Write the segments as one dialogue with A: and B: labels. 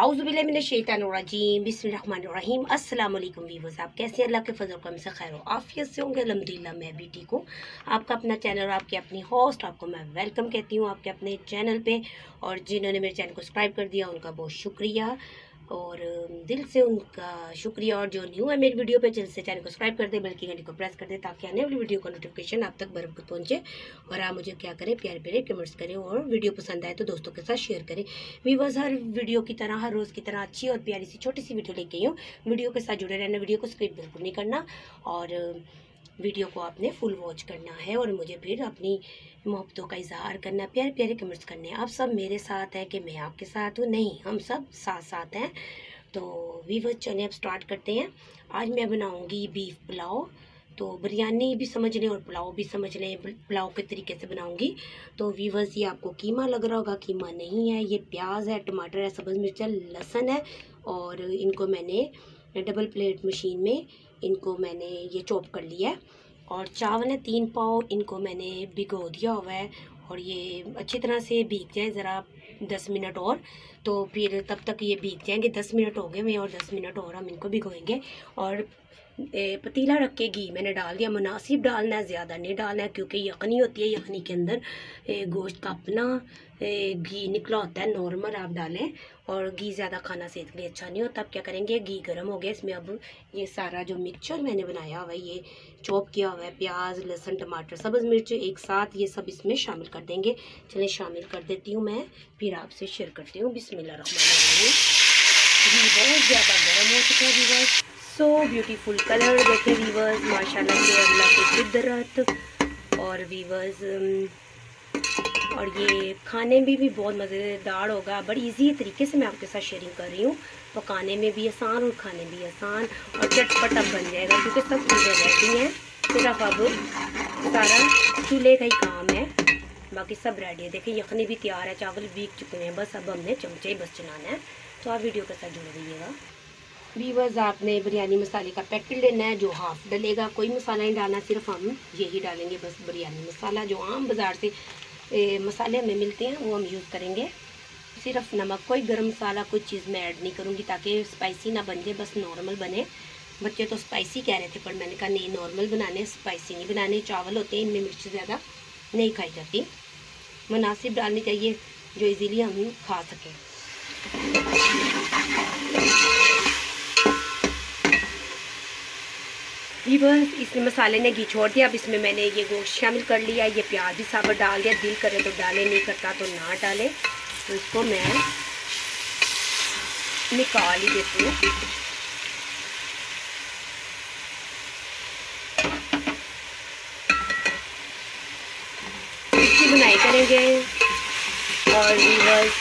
A: आउज़बिल्लिमिनशैतानुर्रजीम बिस्मिल्लाहिर्रहमानिर्रहीम अस्सलाम वालेकुम वीवर्स आप कैसे अल्लाह के फजल कम से खैर आफियत से होंगे अलहमदिल्ला मैं भी ठीक हूँ। आपका अपना चैनल और आपके अपनी होस्ट आपको मैं वेलकम कहती हूँ आपके अपने चैनल पे। और जिन्होंने मेरे चैनल को सब्सक्राइब कर दिया, उनका बहुत शुक्रिया। और दिल से उनका शुक्रिया और जो न्यू है मेरी वीडियो पे जल्द से चैनल को सब्सक्राइब कर दे बल्कि घंटे को प्रेस कर दे, ताकि आने वाली वीडियो का नोटिफिकेशन आप तक बरकत पहुँचे। और आप मुझे क्या करें, प्यारे प्यारे कमेंट्स करें और वीडियो पसंद आए तो दोस्तों के साथ शेयर करें। वीवर्स हर वीडियो की तरह, हर रोज़ की तरह अच्छी और प्यारी सी छोटी सी वीडियो लेके आई हूँ। वीडियो के साथ जुड़े रहना वीडियो को स्क्रिप्ट बिल्कुल नहीं करना। और वीडियो को आपने फुल वॉच करना है और मुझे फिर अपनी मोहब्बतों का इजहार करना प्यारे प्यारे कमेंट्स करने हैं। आप सब मेरे साथ हैं कि मैं आपके साथ हूँ? नहीं, हम सब साथ साथ हैं। तो वीवर चने अब स्टार्ट करते हैं। आज मैं बनाऊँगी बीफ पुलाव। तो बिरयानी भी समझ लें और पुलाव भी समझ लें। पुलाव के तरीके से बनाऊँगी। तो वीवर्स ये आपको कीमा लग रहा होगा। कीमा नहीं है। ये प्याज है, टमाटर है, सब्ज़ मिर्चा लहसन है और इनको मैंने डबल प्लेट मशीन में इनको मैंने ये चॉप कर लिया है। और चावल है, तीन पाव इनको मैंने भिगो दिया हुआ है। और ये अच्छी तरह से भीग जाए, ज़रा दस मिनट और। तो फिर तब तक ये भीग जाएँगे। दस मिनट हो गए हुए और दस मिनट और हम इनको भिगोएँगे। और पतीला रख के घी मैंने डाल दिया। मुनासिब डालना है, ज़्यादा नहीं डालना है, क्योंकि यखनी होती है। यखनी के अंदर गोश्त का अपना घी निकला होता है, नॉर्मल आप डालें। और घी ज़्यादा खाना सेहत के लिए अच्छा नहीं होता। अब क्या करेंगे? घी गर्म हो गया। इसमें अब ये सारा जो मिक्सचर मैंने बनाया हुआ है, ये चॉप किया हुआ है, प्याज, लहसुन, टमाटर, सब्ज़, मिर्च एक साथ ये सब इसमें शामिल कर देंगे। चलें शामिल कर देती हूँ मैं, फिर आपसे शेयर करती हूँ। बिस्मिल्लाह घी बहुत ज़्यादा गर्म हो चुका है वीवर्स सो ब्यूटीफुल कलर देखे वीवर्स माशाल्लाह से अल्लाह की कुदरत और वीवर्स और ये खाने में भी बहुत मज़ेदार होगा। बड़ी इजी तरीके से मैं आपके साथ शेयरिंग कर रही हूँ। पकाने में भी आसान और खाने भी आसान। और चटपट अब बन जाएगा, क्योंकि सब चीज़ें रहती हैं। सिर्फ़ अब सारा चूल्हे का ही काम है। बाकी सब रेडी है। देखिए यखनी भी तैयार है चावल बीक चुके हैं। बस अब हमने चमचे ही बस चलाना है। तो आप वीडियो के साथ जुड़ रहिएगा। वीवर्स आपने बिरयानी मसाले का पैकेट लेना है जो हाफ़ डलेगा। कोई मसाला नहीं डालना सिर्फ़ हम यही डालेंगे। बस बिरयानी मसाला जो आम बाज़ार से ए, मसाले हमें मिलते हैं वो हम यूज़ करेंगे। सिर्फ़ नमक कोई गर्म मसाला कोई चीज़ मैं ऐड नहीं करूँगी ताकि स्पाइसी ना बन जाए बस नॉर्मल बने। बच्चे तो स्पाइसी कह रहे थे पर मैंने कहा नहीं नॉर्मल बनाने स्पाइसी नहीं बनाने। चावल होते हैं इनमें मिर्च ज़्यादा। नहीं खाई जाती। मुनासिब डालनी चाहिए जो इजीली हम खा सकें। बस, इसमें मसाले ने घी छोड़ दिया। अब इसमें मैंने ये गोश्त शामिल कर लिया। ये प्याज भी साबर डाल दिया। दिल करे तो डाले, नहीं करता तो ना डाले। तो इसको मैं निकाल ही देती हूँ। बुनाई करेंगे। और बस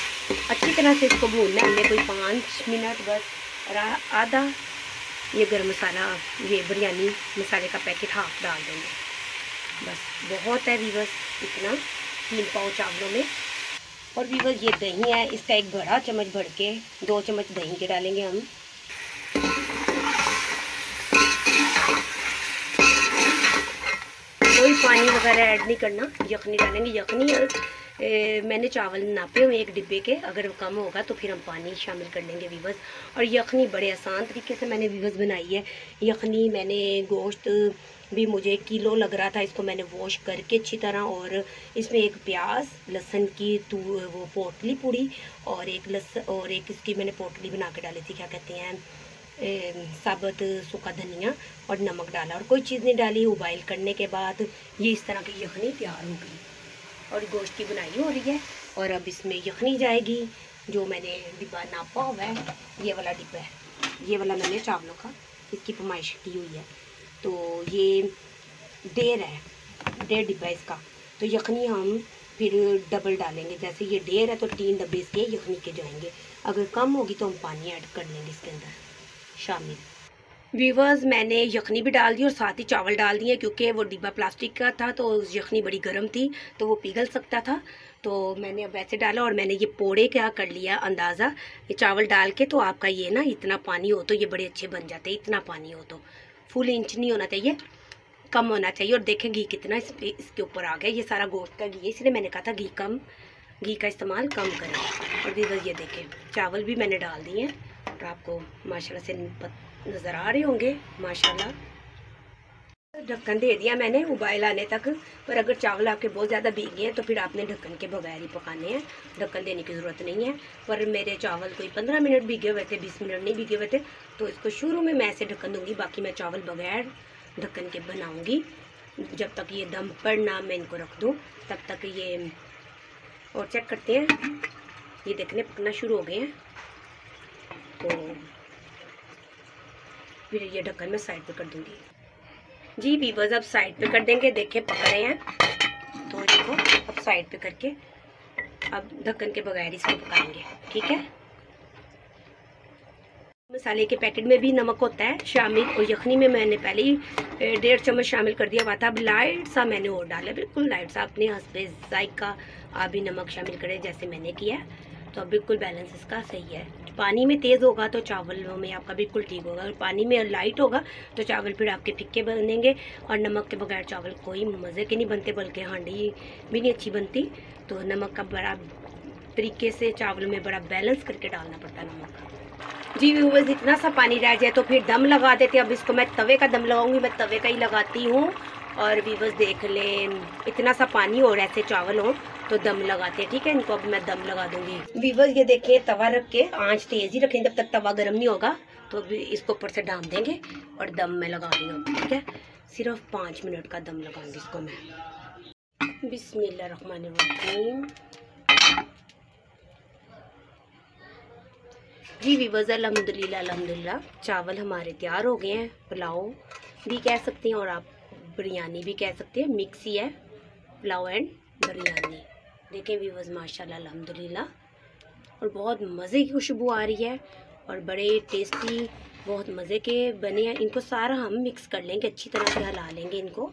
A: अच्छी तरह से इसको है हमने कोई पाँच मिनट बस। आधा ये गरम मसाला, ये बिरयानी मसाले का पैकेट हाफ़ डाल देंगे। बस, बहुत है वीवर्स इतना तीन पाँव चावलों में। और वीवर्स ये दही है, इसका एक बड़ा चम्मच भर के, दो चम्मच दही के डालेंगे हम। वगैरह ऐड नहीं करना। यखनी डालेंगे। यखनी ए, मैंने चावल नापे हुए एक डिब्बे के। अगर कम होगा तो फिर हम पानी शामिल कर लेंगे वीवर्स और यखनी बड़े आसान तरीके से मैंने वीवर्स बनाई है। यखनी मैंने गोश्त भी मुझे किलो लग रहा था इसको मैंने वॉश करके अच्छी तरह और इसमें एक प्याज लहसन की तू वो पोटली पूड़ी और एक लहसन और एक इसकी मैंने पोटली बना के डाली थी क्या कहते हैं साबुत, सूखा धनिया और नमक डाला और कोई चीज़ नहीं डाली। उबाइल करने के बाद ये इस तरह की यखनी तैयार हो गई और गोश्त की बुनाई हो रही है और अब इसमें यखनी जाएगी, जो मैंने डिब्बा नापा हुआ है, ये वाला डिब्बा है। ये वाला मैंने चावलों का, इसकी फरमाइश की हुई है। तो ये डेर है डेढ़ डिब्बा इसका। तो यखनी हम फिर डबल डालेंगे। जैसे ये डेर है तो तीन डब्बे इसके यखनी के जाएँगे। अगर कम होगी तो हम पानी ऐड कर लेंगे इसके अंदर। शामिल। वीवर्स मैंने यखनी भी डाल दी और साथ ही चावल डाल दिए क्योंकि वो डिब्बा प्लास्टिक का था तो यखनी बड़ी गर्म थी तो वो पिघल सकता था। तो मैंने अब वैसे डाला और मैंने ये पोड़े क्या कर लिया अंदाज़ा ये चावल डाल के तो आपका ये ना इतना पानी हो तो ये बड़े अच्छे बन जाते इतना पानी हो तो। फुल इंच नहीं होना चाहिए कम होना चाहिए और देखें घी कितना इस, इसके ऊपर आ गया ये सारा गोश्त का घी है इसलिए मैंने कहा था घी कम घी का इस्तेमाल कम करें। और वीवर्स ये देखें चावल भी मैंने डाल दिए हैं। और आपको माशाल्लाह से नज़र आ रहे होंगे, माशाल्लाह। ढक्कन दे दिया मैंने उबाइल आने तक, पर अगर चावल आपके बहुत ज़्यादा भीगे हैं तो फिर आपने ढक्कन के बगैर ही पकाने हैं। ढक्कन देने की ज़रूरत नहीं है, पर मेरे चावल कोई पंद्रह मिनट भीगे हुए थे, बीस मिनट नहीं भीगे हुए थे तो इसको शुरू में मैं ऐसे ढक्कन दूँगी, बाकी मैं चावल बगैर ढक्कन के बनाऊँगी। जब तक ये दम पर ना मैं इनको रख दूँ, तब तक ये, और चेक करते हैं। ये देखने पकना शुरू हो गए हैं। तो फिर ये ढक्कन मैं साइड पे कर दूँगी। जी वीवर्स अब साइड पे कर देंगे। देखे पक रहे हैं। तो देखो, अब साइड पे करके अब ढक्कन के बगैर इसको पकाएँगे। ठीक है? मसाले के पैकेट में भी नमक होता है, शामिल और यखनी में मैंने पहले ही डेढ़ चम्मच शामिल कर दिया हुआ था। अब लाइट सा मैंने और डाला बिल्कुल लाइट सा। अपने हंसबे जायका आप भी नमक शामिल करें जैसे मैंने किया तो बिल्कुल बैलेंस इसका सही है। पानी में तेज़ होगा तो चावल में आपका बिल्कुल ठीक होगा। और पानी में लाइट होगा तो चावल फिर आपके फिक्के बनेंगे और नमक के बगैर चावल कोई मज़े के नहीं बनते, बल्कि हांडी भी नहीं अच्छी बनती। तो नमक का बड़ा तरीके से चावल में बड़ा बैलेंस करके डालना पड़ता है नमक जी व्यूवर्स इतना सा पानी रह जाए तो फिर दम लगा देते अब इसको मैं तवे का दम लगाऊँगी, मैं तवे का ही लगाती हूँ। और व्यूवर्स देख लें, इतना सा पानी और ऐसे चावल हो तो दम लगाते हैं, ठीक है? इनको अब मैं दम लगा दूँगी। वीवर ये देखें तवा रख के आँच तेज ही रखें जब तक तवा गर्म नहीं होगा तो अभी इसको ऊपर से डाल देंगे और दम में लगा रही ठीक है? सिर्फ़ पाँच मिनट का दम लगाऊँगी इसको मैं। बिस्मिल्लाहिर्रहमानिर्रहीम। जी वीवर्स अलहमदिल्ला अलहमदिल्ला चावल हमारे तैयार हो गए हैं, पुलाव भी कह सकते हैं और आप बिरयानी भी कह सकते हैं, मिक्स ही है, पुलाव एंड बिरयानी। देखें व्यूवर्स माशाल्लाह, अल्हम्दुलिल्लाह। और बहुत मज़े की खुशबू आ रही है और बड़े टेस्टी बहुत मज़े के बने हैं। इनको सारा हम मिक्स कर लेंगे, अच्छी तरह से हिला लेंगे इनको।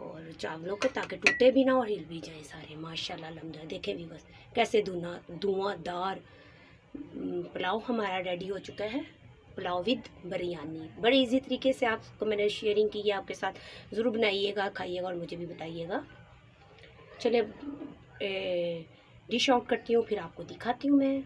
A: और चावलों को ताकि टूटे भी ना और हिल भी जाए सारे, माशाल्लाह, अल्हम्दुलिल्लाह। देखें व्यूवर्स कैसे धुना, धुआंधार पुलाव हमारा रेडी हो चुका है। पुलाव विद बिरयानी। बड़े इजी तरीके से आपको मैंने शेयरिंग की है, आपके साथ। ज़रूर बनाइएगा, खाइएगा और मुझे भी बताइएगा। चलिए डिश आउट करती हूँ, फिर आपको दिखाती हूँ मैं।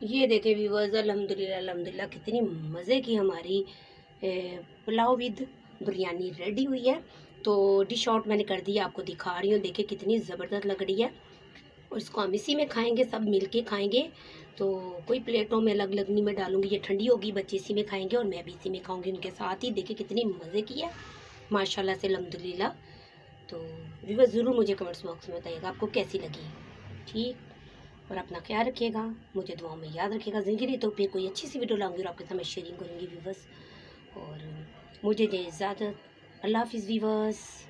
A: ये देखे व्यूवर्स अल्हम्दुलिल्लाह अल्हम्दुलिल्लाह, कितनी मज़े की हमारी पुलाव विद बिरयानी रेडी हुई है। तो डिश आउट मैंने कर दिया आपको दिखा रही हूँ। देखिए कितनी ज़बरदस्त लग रही है। और इसको हम इसी में खाएँगे, सब मिल के खाएँगे। तो कोई प्लेटों में अलग लगनी में डालूँगी, ये ठंडी होगी, बच्चे इसी में खाएँगे और मैं भी इसी में खाऊँगी उनके साथ ही। देखिए कितनी मज़े की है। माशाल्लाह से अलहमदिल्ला तो विवर ज़रूर मुझे कमेंट्स बॉक्स में बताइएगा आपको कैसी लगी। ठीक? और अपना ख्याल रखिएगा, मुझे दुआओं में याद रखिएगा। ज़िंदगी तो फिर कोई अच्छी सी वीडियो लाऊँगी और आपके साथ मैं शेयरिंग करूँगी, व्यूवर्स। और मुझे दे इजाज़त। Allah Hafiz viewers.